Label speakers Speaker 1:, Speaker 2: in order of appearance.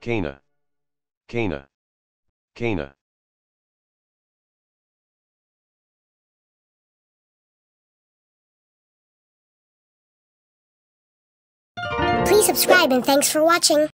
Speaker 1: Cana. Cana. Cana.
Speaker 2: Please subscribe and thanks for watching.